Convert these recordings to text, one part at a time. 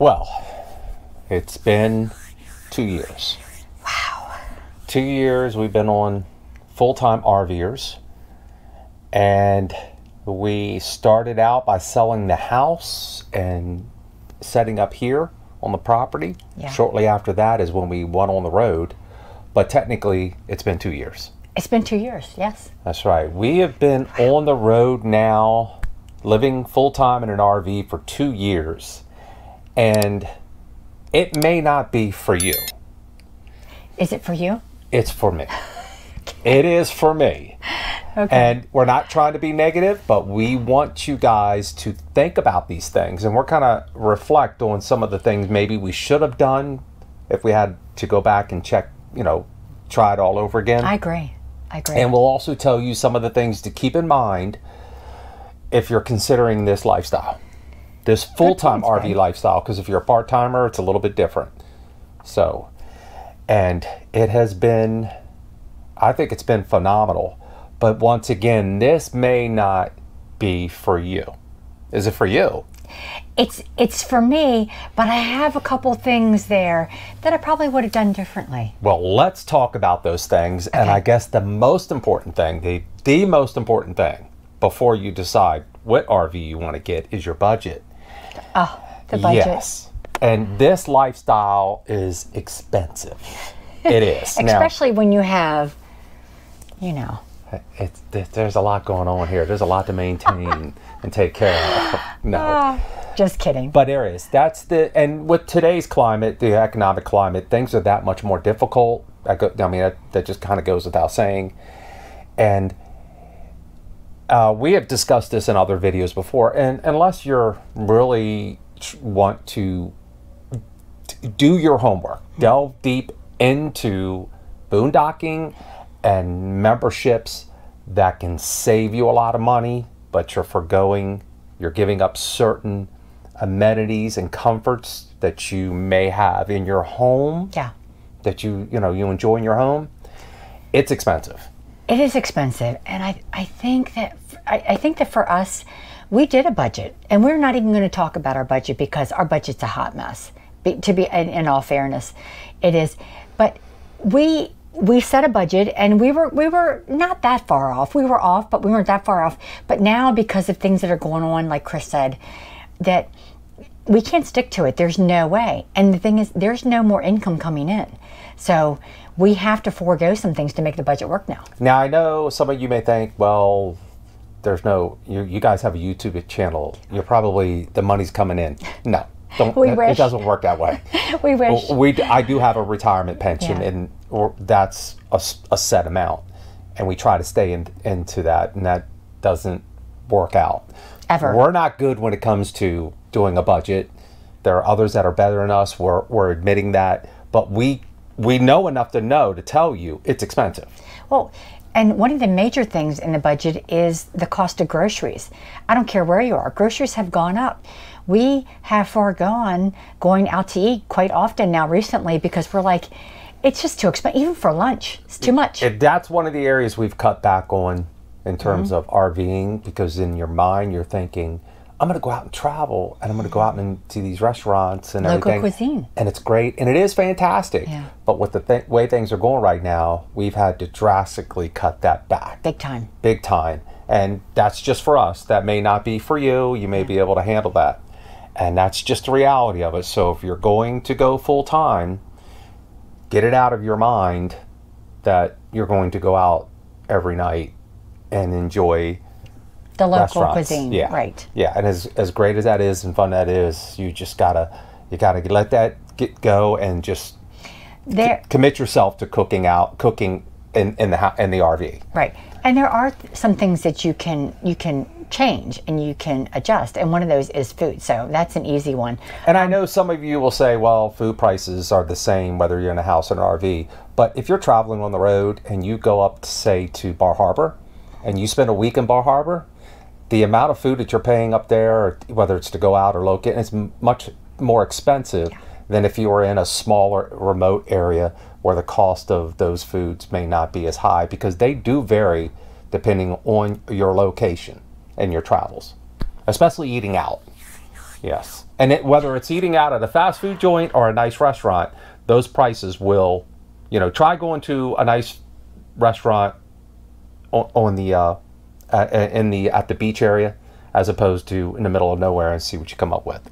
Well, it's been two years. Wow. Two years we've been on full time RVers. And we started out by selling the house and setting up here on the property. Yeah. Shortly after that is when we went on the road. But technically, it's been two years. It's been two years, yes. That's right. We have been on the road now, living full time in an RV for two years. And it may not be for you, Is it for you? it's for me. It is for me. Okay. And we're not trying to be negative, but we want you guys to think about these things. And we're kind of reflect on some of the things maybe we should have done if we had to go back and check, you know, try it all over again. I agree. I agree. And we'll also tell you some of the things to keep in mind if you're considering this lifestyle, this full time RV lifestyle. Because if you're a part timer, it's a little bit different. So, and it has been, I think it's been phenomenal. But once again, this may not be for you. Is it for you? it's it's for me, but I have a couple things there that I probably would have done differently. Well, let's talk about those things. And I guess the most important thing, the, the most important thing before you decide what RV you want to get is your budget. Oh, the budget. Yes. And this lifestyle is expensive. It is. now, Especially when you have, you know, it's, th- there's a lot going on here. There's a lot to maintain and take care of. No. Ah, just kidding. But there is. That's the and with today's climate, the economic climate, things are that much more difficult. I, go, I mean, that, that just kind of goes without saying. And uh, we have discussed this in other videos before. And unless you're really want to do your homework, delve deep into boondocking and memberships that can save you a lot of money, but you're foregoing, you're giving up certain amenities and comforts that you may have in your home yeah. that you you know you enjoy in your home. It's expensive. It is expensive, and I, I think that I, I think that for us, we did a budget, and we're not even going to talk about our budget because our budget's a hot mess. Be, to be in, in all fairness, it is. But we we set a budget, and we were we were not that far off. We were off, but we weren't that far off. But now, because of things that are going on, like Chris said, that we can't stick to it. There's no way. And the thing is, there's no more income coming in. So we have to forego some things to make the budget work now. Now I know some of you may think, well, there's no you, you guys have a YouTube channel. You're probably the money's coming in. No, don't. We it, wish. it doesn't work that way. We wish. we d- I do have a retirement pension, Yeah. and or that's a set amount, and we try to stay in, into that, and that doesn't work out. Ever. We're not good when it comes to doing a budget. There are others that are better than us. We're we're admitting that, but we we know enough to know to tell you it's expensive. Well, and one of the major things in the budget is the cost of groceries. I don't care where you are, groceries have gone up. We have foregone going out to eat quite often now recently because we're like, it's just too expensive. Even for lunch, it's too much. If that's one of the areas we've cut back on in terms Mm-hmm. of RVing, because in your mind you're thinking, I'm going to go out and travel, and I'm going to go out and into these restaurants and Local everything, cuisine. and it's great, and it is fantastic. Yeah. But with the th- way things are going right now, we've had to drastically cut that back, Big time. big time, and that's just for us. That may not be for you. You may be able to handle that, and that's just the reality of it. So if you're going to go full time, get it out of your mind that you're going to go out every night and enjoy The local cuisine. Yeah, Right. Yeah, and as as great as that is and fun that is, you just gotta you gotta let that get go and just There, commit yourself to cooking out, cooking in in the in the RV. Right. And there are th- some things that you can you can change and you can adjust, and one of those is food. So that's an easy one. And I um, know some of you will say, well, food prices are the same whether you're in a house or an RV. But if you're traveling on the road and you go up, to say, to Bar Harbor and you spend a week in Bar Harbor, the amount of food that you're paying up there, whether it's to go out or locate, is much more expensive than if you were in a smaller, remote area where the cost of those foods may not be as high because they do vary depending on your location and your travels, especially eating out. Yes. And it, whether it's eating out at a fast food joint or a nice restaurant, those prices will, you know, try going to a nice restaurant on, on the uh, uh, in the at the beach area as opposed to in the middle of nowhere and see what you come up with.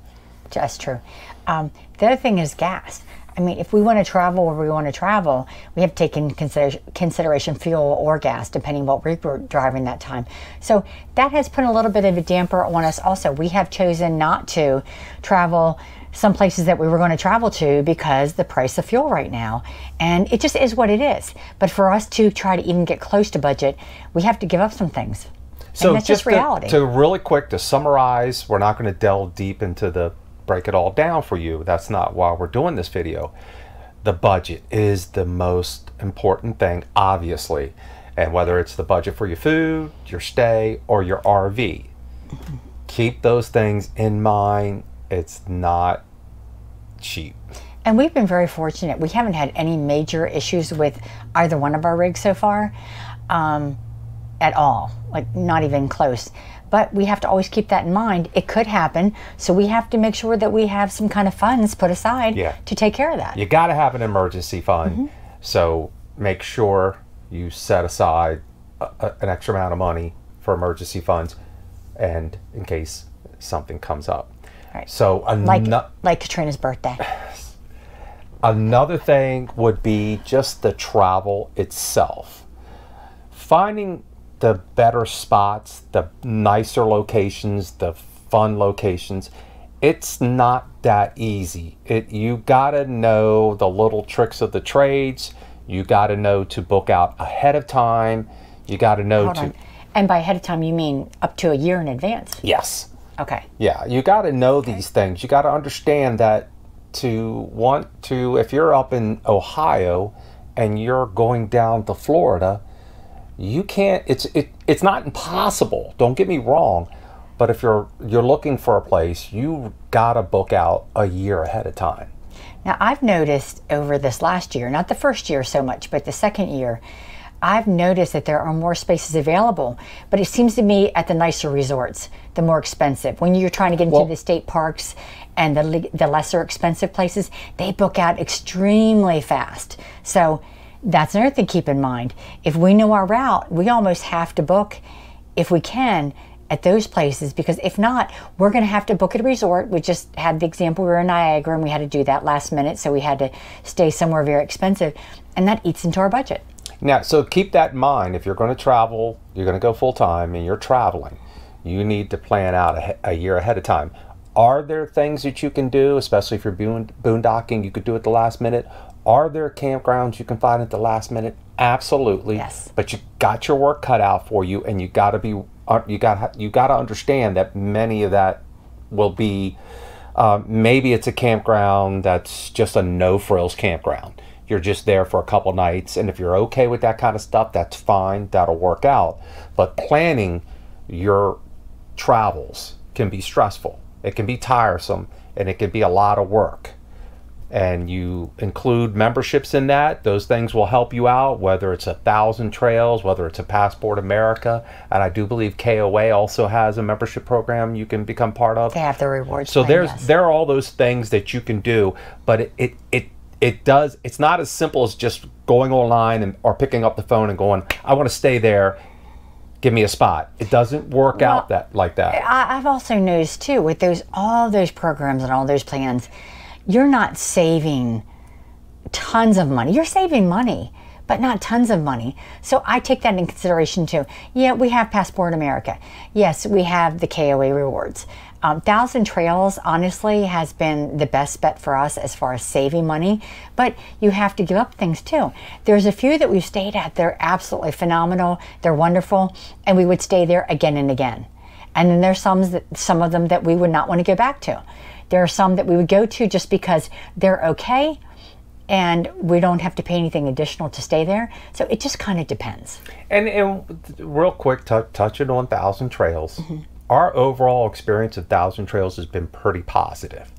That's true. Um, the other thing is gas. I mean, if we want to travel where we want to travel, we have to take into consider- consideration fuel or gas, depending what we're driving that time. So that has put a little bit of a damper on us. Also, we have chosen not to travel some places that we were going to travel to because the price of fuel right now, and it just is what it is. But for us to try to even get close to budget, we have to give up some things. So and that's just, to- reality. To, really quick to summarize, we're not going to delve deep into the break it all down for you. That's not why we're doing this video. The budget is the most important thing, obviously. And whether it's the budget for your food, your stay, or your RV, keep those things in mind. It's not cheap. And we've been very fortunate. We haven't had any major issues with either one of our rigs so far um, at all, like not even close. But we have to always keep that in mind. It could happen. So we have to make sure that we have some kind of funds put aside Yeah. to take care of that. You got to have an emergency fund. Mm-hmm. So make sure you set aside a, a- an extra amount of money for emergency funds and in case something comes up. Right. So Like, like Katrina's birthday. another thing would be just the travel itself. Finding the better spots, the nicer locations, the fun locations, it's not that easy. It you got to know the little tricks of the trades. You got to know to book out ahead of time. You got to know Hold to on. And by ahead of time, you mean up to a year in advance. Yes. Okay. Yeah, you got to know these things. You got to understand that to want to, if you're up in Ohio and you're going down to Florida, you can't. It's it. It's not impossible. Don't get me wrong, but if you're you're looking for a place, you got to book out a year ahead of time. Now, I've noticed over this last year, not the first year so much, but the second year, I've noticed that there are more spaces available. But it seems to me at the nicer resorts, the more expensive. When you're trying to get into Well- the state parks and the, the lesser expensive places, they book out extremely fast. So that's another thing to keep in mind. If we know our route, we almost have to book, if we can, at those places because if not, we're going to have to book at a resort. We just had the example we were in Niagara and we had to do that last minute, so we had to stay somewhere very expensive, and that eats into our budget. Now, so keep that in mind. If you're going to travel, you're going to go full time, and you're traveling, you need to plan out a, a year ahead of time. Are there things that you can do, especially if you're boondocking, you could do at the last minute? Are there campgrounds you can find at the last minute? Absolutely. Yes. But you got your work cut out for you, and you got to be uh, you got you got to understand that many of that will be uh, maybe it's a campground that's just a no frills campground. You're just there for a couple nights, and if you're okay with that kind of stuff, that's fine. That'll work out. But planning your travels can be stressful. It can be tiresome, and it can be a lot of work. And you include memberships in that; those things will help you out. Whether it's a thousand trails, whether it's a Passport America, and I do believe KOA also has a membership program you can become part of. They have the rewards. So plan, there's yes. there are all those things that you can do, but it it it, it does it's not as simple as just going online and or picking up the phone and going, I want to stay there. Give me a spot. It doesn't work out that like that. I, I've also noticed too with those all those programs and all those plans, you're not saving tons of money. You're saving money, but not tons of money. So I take that in consideration too. Yeah, we have Passport America. Yes, we have the KOA rewards. Um, Thousand Trails honestly has been the best bet for us as far as saving money, but you have to give up things too. There's a few that we've stayed at. They're absolutely phenomenal. They're wonderful, and we would stay there again and again. And then there's some some of them that we would not want to go back to. There are some that we would go to just because they're okay and we don't have to pay anything additional to stay there. So it just kind of depends. And, and real quick, t- touching on Thousand Trails, mm-hmm. our overall experience of Thousand Trails has been pretty positive.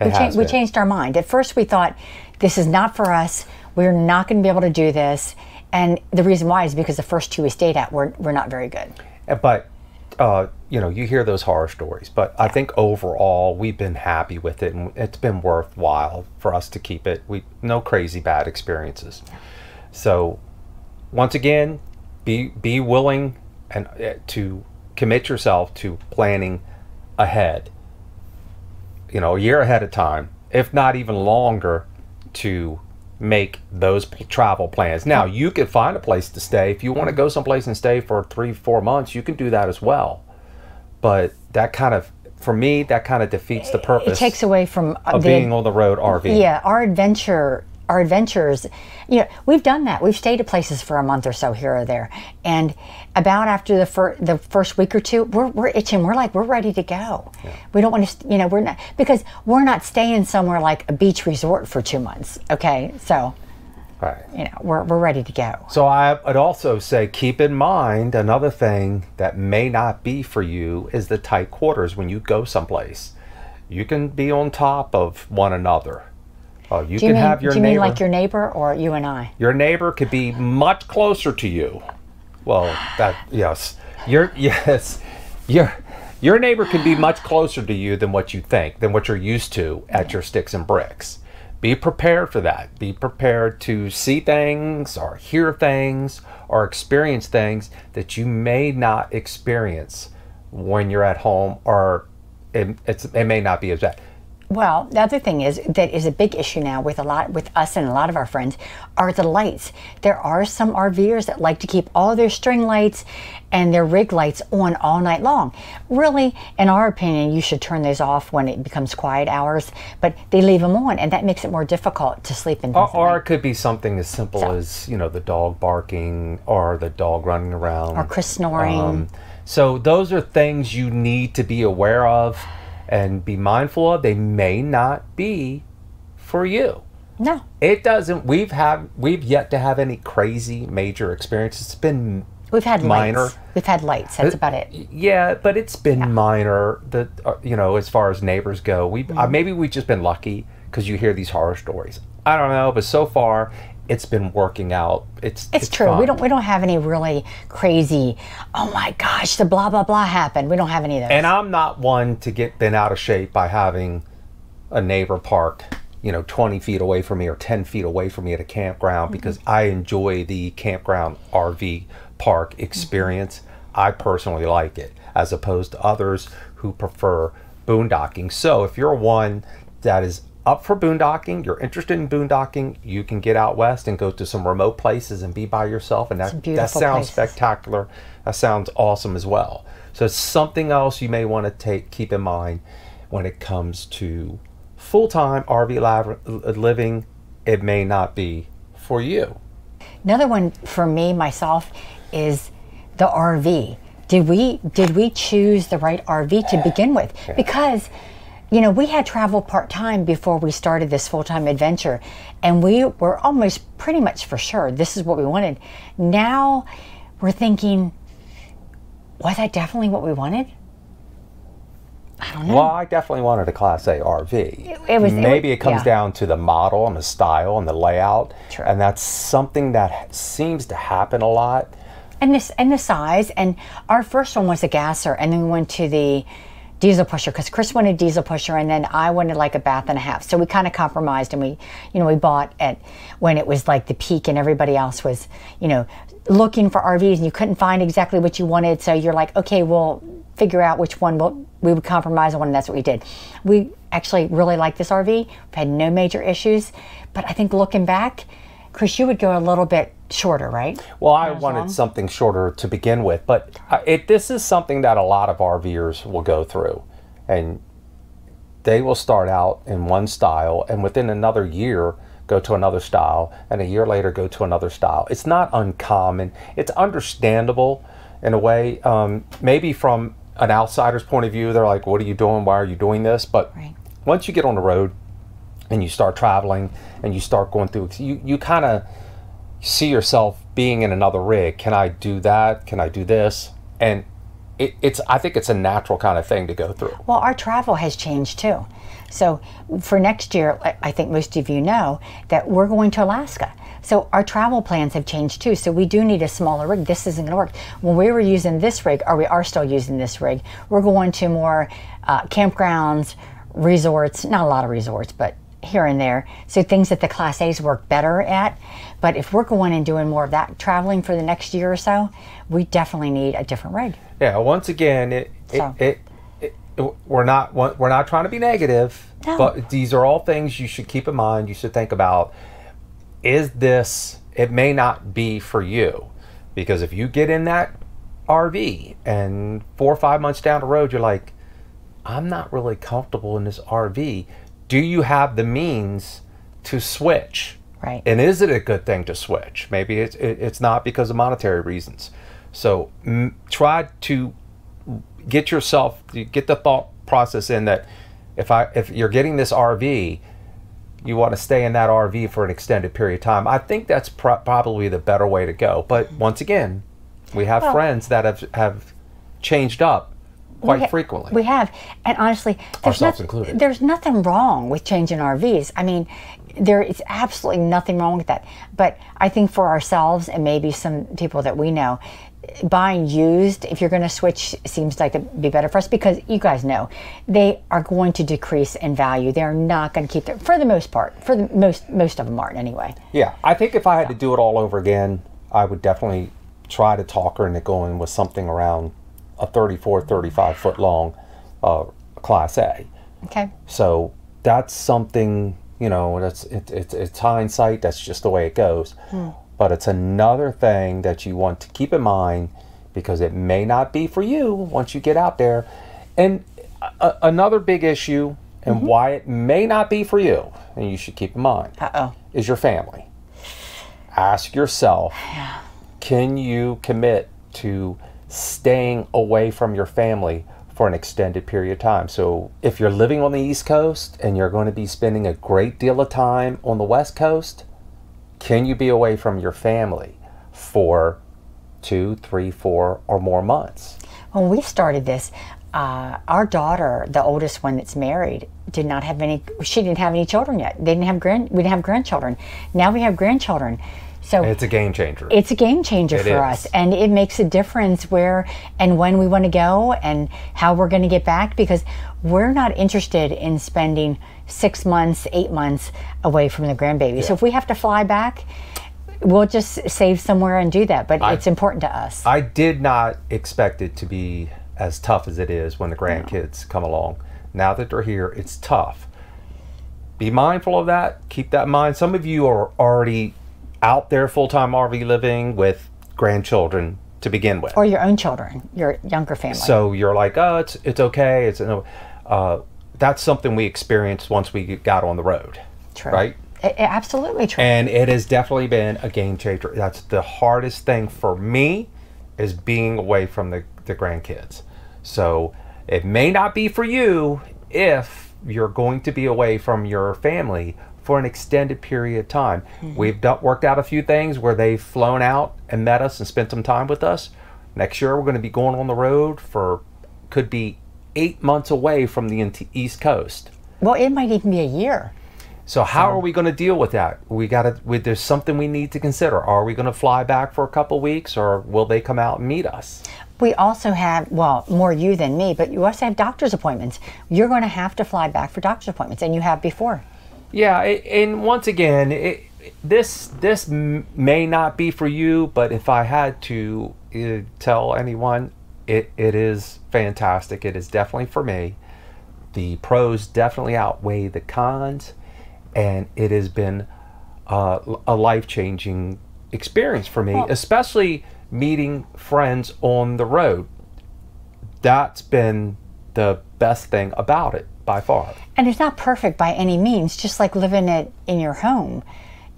It We, cha- we changed our mind. At first, we thought this is not for us. We're not going to be able to do this. And the reason why is because the first two we stayed at were, were not very good. Uh, but uh, you know, you hear those horror stories, but I think overall we've been happy with it, and it's been worthwhile for us to keep it. We no crazy bad experiences. So, once again, be be willing and uh, to commit yourself to planning ahead. You know, a year ahead of time, if not even longer, to make those travel plans. Now, you can find a place to stay if you want to go someplace and stay for three, four months. You can do that as well. But that kind of, for me, that kind of defeats the purpose It takes away from uh, of the being on the road RV. yeah our adventure our adventures. You know we've done that. We've stayed at places for a month or so here or there. And about after the fir- the first week or two we're, we're itching. We're like we're ready to go. We don't want to you know we're not because we're not staying somewhere like a beach resort for two months okay? So Right. you know we're, we're ready to go. So I would also say keep in mind another thing that may not be for you is the tight quarters when you go someplace. You can be on top of one another. Uh, you do can you, mean, have your do you neighbor. mean like your neighbor or you and i your neighbor could be much closer to you. Well, that yes, your yes, your your neighbor can be much closer to you than what you think, than what you're used to at your sticks and bricks. Be prepared for that. Be prepared to see things or hear things or experience things that you may not experience when you're at home or it, it's, it may not be as bad. Well, the other thing is that is a big issue now with a lot with us and a lot of our friends are the lights. There are some RVers that like to keep all their string lights and their rig lights on all night long. Really, in our opinion, you should turn those off when it becomes quiet hours, but they leave them on and that makes it more difficult to sleep in. Or, or it could be something as simple So- as you know the dog barking or the dog running around or Chris snoring. Um, so those are things you need to be aware of and be mindful of. They may not be for you. no. It doesn't. We've had we've yet to have any crazy major experience. It's been We've had minor. lights. We've had lights. That's about it. Yeah, but it's been minor. That uh, you know, as far as neighbors go, we Mm-hmm. uh, maybe we've just been lucky because you hear these horror stories. I don't know, but so far it's been working out. It's It's, true. We don't we don't have any really crazy. Oh my gosh, the blah blah blah happened. We don't have any of those. And I'm not one to get bent out of shape by having a neighbor park, you know, 20 feet away from me or 10 feet away from me at a campground mm-hmm. because I enjoy the campground RV park mm-hmm. experience. I personally like it as opposed to others who prefer boondocking. So if you're one that is up for boondocking, you're interested in boondocking, you can get out west and go to some remote places and be by yourself and that, that sounds places. spectacular. That sounds awesome as well. So it's something else you may want to take keep in mind when it comes to full-time RV living. It may not be for you. Another one for me myself is the RV. Did we did we choose the right RV to begin with? Because you know, we had traveled part time before we started this full time adventure, and we were almost pretty much for sure this is what we wanted. Now we're thinking, was that definitely what we wanted? I don't know. Well, I definitely wanted a Class A RV. it was- it Maybe was- it comes yeah. down to the model and the style and the layout, True. and that's something that seems to happen a lot. and this and the size and our first one was a gasser and then we went to the diesel pusher because chris wanted diesel pusher and then i wanted like a bath and a half. So we kind of compromised and we you know we bought at when it was like the peak and everybody else was you know looking for rvs and you couldn't find exactly what you wanted. So you're like okay we'll figure out which one we'll, we would compromise on and that's what we did. We actually really like this rv we've had no major issues but i think looking back chris you would go a little bit shorter right Well, I wanted something shorter to begin with, but it, this is something that a lot of RVers will go through, and they will start out in one style, and within another year go to another style, and a year later go to another style. It's not uncommon. It's understandable in a way. Um, maybe from an outsider's point of view, they're like, "What are you doing? Why are you doing this?" But Right. once you get on the road and you start traveling and you start going through, you you kind of see yourself being in another rig. Can I do that? Can I do this? And it, it's I think it's a natural kind of thing to go through. Well, our travel has changed too. So for next year, I- think most of you know that we're going to Alaska. So our travel plans have changed too. So we do need a smaller rig. This isn't going to work. When we were using this rig, or we are still using this rig, we're going to more uh, campgrounds, resorts. Not a lot of resorts, but here and there. So things that the Class A's work better at. But if we're going and doing more of that traveling for the next year or so, we definitely need a different rig. Yeah. Once again, it So. it, it, it we're not we're not trying to be negative, No. but these are all things you should keep in mind. You should think about. Is this? It may not be for you, because if you get in that RV and four or five months down the road, you're like, I'm not really comfortable in this RV. Do you have the means to switch? Right. And is it a good thing to switch? Maybe it's it, it's not because of monetary reasons. So m- try to get yourself get the thought process in that if I if you're getting this RV, you want to stay in that RV for an extended period of time. I think that's pro- probably the better way to go. But once again, we have Well- friends that have have changed up quite We frequently. We have, and honestly, there's, Ourselves included. there's nothing wrong with changing RVs. I mean, there is absolutely nothing wrong with that. But I think for ourselves and maybe some people that we know, buying used, if you're going to switch, seems like it'd be better for us because you guys know they are going to decrease in value. They're not going to keep their, for the most part, for the most most of them aren't anyway. Yeah, I think if I had to do it all over again, I would definitely try to talk her into going with something around a 34, 35 foot long uh, Class A. Okay. So that's something, you know, that's it, it, it's hindsight, that's just the way it goes. Hmm. But it's another thing that you want to keep in mind because it may not be for you once you get out there. And a, another big issue and why it may not be for you, and you should keep in mind, Uh oh. is your family. Ask yourself can you commit to staying away from your family for an extended period of time? So, if you're living on the East Coast and you're going to be spending a great deal of time on the West Coast, can you be away from your family for two, three, four, or more months? when we started this, uh, our daughter, the oldest one that's married, did not have any. She didn't have any children yet. They didn't have grand. We didn't have grandchildren. Now we have grandchildren. So It's a game changer. it's a game changer It for is. us and it makes a difference where and when we want to go and how we're going to get back because we're not interested in spending six months eight months away from the grandbaby so if we have to fly back we'll just save somewhere and do that but it's important to us I did not expect it to be as tough as it is when the grandkids come along. Now that they're here, it's tough. Be mindful of that. Keep that in mind. Some of you are already out there full time RV living with grandchildren to begin with. or your own children your younger family So you're like, oh, it's it's okay. It's no. Uh, that's something we experienced once we got on the road, True. right? A- a- absolutely true and it has definitely been a game changer. That's the hardest thing for me is being away from the, the grandkids. So it may not be for you if you're going to be away from your family for an extended period of time. Mm-hmm. We've done, worked out a few things where they've flown out and met us and spent some time with us. Next year we're going to be going on the road for could be eight months away from the East Coast. well it might even be a year So how are we going to deal with that? We got to. We, there's something we need to consider. Are we going to fly back for a couple weeks, or will they come out and meet us? We also have, well, more you than me, but you also have doctor's appointments. You're going to have to fly back for doctor's appointments, and you have before. Yeah, and once again, it, this this may not be for you, but if I had to uh, tell anyone, it it is fantastic. It is definitely for me. The pros definitely outweigh the cons, and it has been uh, a life changing experience for me, Well- especially meeting friends on the road. That's been the best thing about it by far. And it's not perfect by any means, just like living it in your home.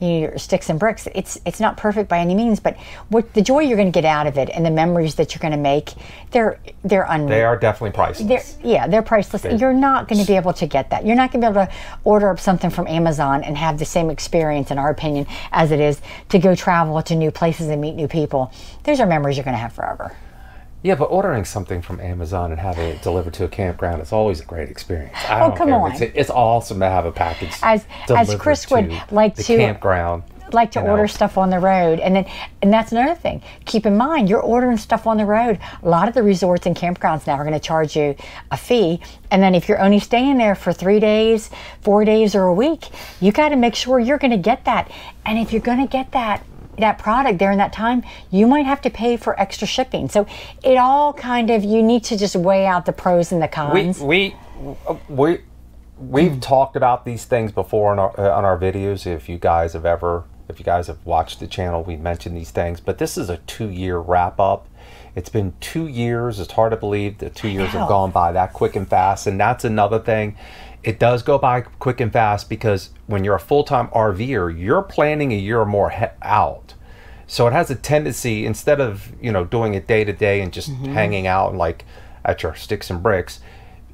Your sticks and bricks. It's it's not perfect by any means, but what the joy you're going to get out of it and the memories that you're going to make, they're they're unreal. They are definitely priceless. They're, yeah, they're priceless. You're not going to be able to get that. You're not going to be able to order up something from Amazon and have the same experience, in our opinion, as it is to go travel to new places and meet new people. Those are memories you're going to have forever. Yeah, but ordering something from Amazon and having it delivered to a campground is always a great experience. I Oh, don't come care. on. It's, it's awesome to have a package As- as Chris would to like the to- campground. like to you know. order stuff on the road and then and that's another thing keep in mind you're ordering stuff on the road a lot of the resorts and campgrounds now are going to charge you a fee and then if you're only staying there for three days four days or a week you got to make sure you're going to get that and if you're going to get that that product during that time you might have to pay for extra shipping so it all kind of you need to just weigh out the pros and the cons we we we've talked about these things before on our uh, on our videos. If you guys have ever, if you guys have watched the channel, we mentioned these things. But this is a two year wrap up. It's been two years. It's hard to believe that two years have gone by that quick and fast. And that's another thing. It does go by quick and fast because when you're a full time RVer, you're planning a year or more he- out. So it has a tendency instead of you know doing it day to day and just mm-hmm. hanging out and like at your sticks and bricks,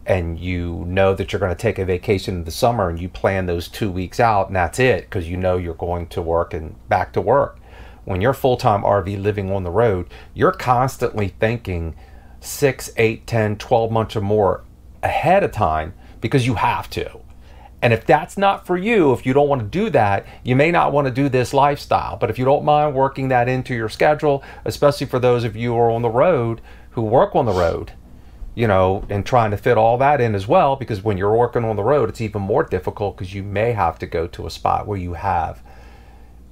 and you know that you're going to take a vacation in the summer and you plan those two weeks out and that's it because you know you're going to work and back to work. When you're full time RV living on the road, you're constantly thinking six, eight, 10, 12 months or more ahead of time because you have to. And if that's not for you, if you don't want to do that, you may not want to do this lifestyle. But if you don't mind working that into your schedule, especially for those of you who are on the road who work on the road, you know, and trying to fit all that in as well, because when you're working on the road, it's even more difficult because you may have to go to a spot where you have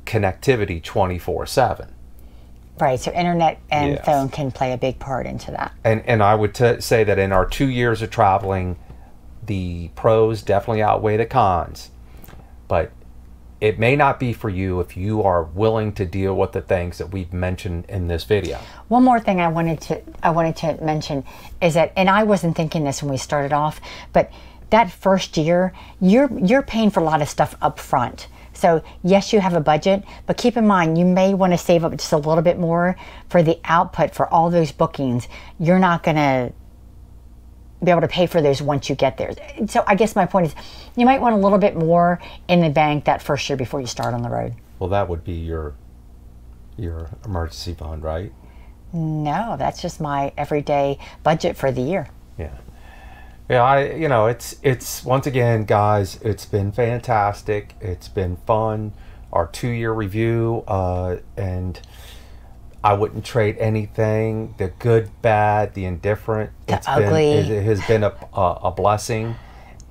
connectivity 24 7. right so internet and Yes. phone can play a big part into that and and I would t- say that in our two years of traveling, the pros definitely outweigh the cons, but it may not be for you if you are willing to deal with the things that we've mentioned in this video. One more thing I wanted to I wanted to mention is that, and I wasn't thinking this when we started off, but that first year, you're you're paying for a lot of stuff up front. So yes, you have a budget, but keep in mind you may want to save up just a little bit more for the output for all those bookings. You're not going to be able to pay for those once you get there. So I guess my point is, you might want a little bit more in the bank that first year before you start on the road. Well, that would be your your emergency fund, right? No, that's just my everyday budget for the year. Yeah. Yeah, I you know, it's it's once again, guys, it's been fantastic. It's been fun. Our 2-year review uh and I wouldn't trade anything. The good, bad, the indifferent. The It's ugly. Been, it has been a, a, a blessing,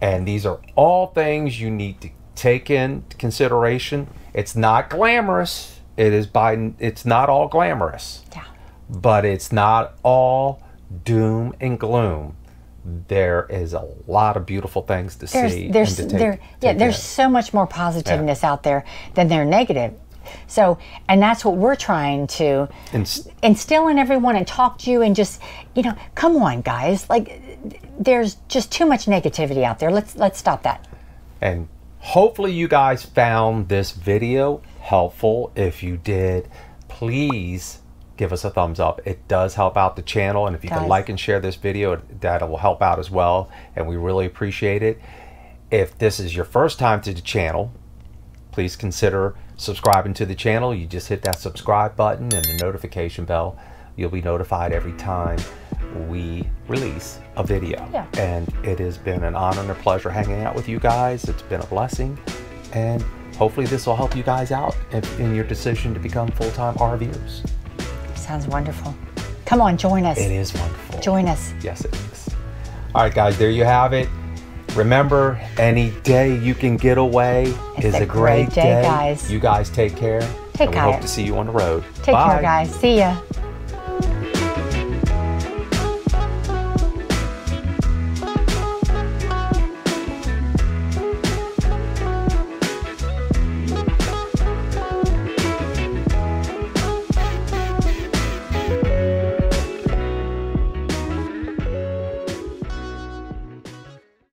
and these are all things you need to take into consideration. It's not glamorous. It is by. It's not all glamorous Yeah. but it's not all doom and gloom. There is a lot of beautiful things to there's see there's and to take. there yeah there's in. so much more positiveness out there than there are negative so and that's what we're trying to s- instill in everyone and talk to you and just you know come on guys like there's just too much negativity out there let's let's stop that And hopefully, you guys found this video helpful. If you did, please give us a thumbs up. It does help out the channel. And if you can like and share this video, that will help out as well. And we really appreciate it. If this is your first time to the channel, please consider subscribing to the channel. You just hit that subscribe button and the notification bell. You'll be notified every time we release a video. Yeah. And it has been an honor and a pleasure hanging out with you guys. It's been a blessing. And hopefully, this will help you guys out in, in your decision to become full time RVers. sounds wonderful come on join us It is wonderful. join us Yes, it is. All right, guys, there you have it. Remember, any day you can get away It's is a a great, great day, guys. You guys take care. Take and we hope to see you on the road. take Bye. care guys see ya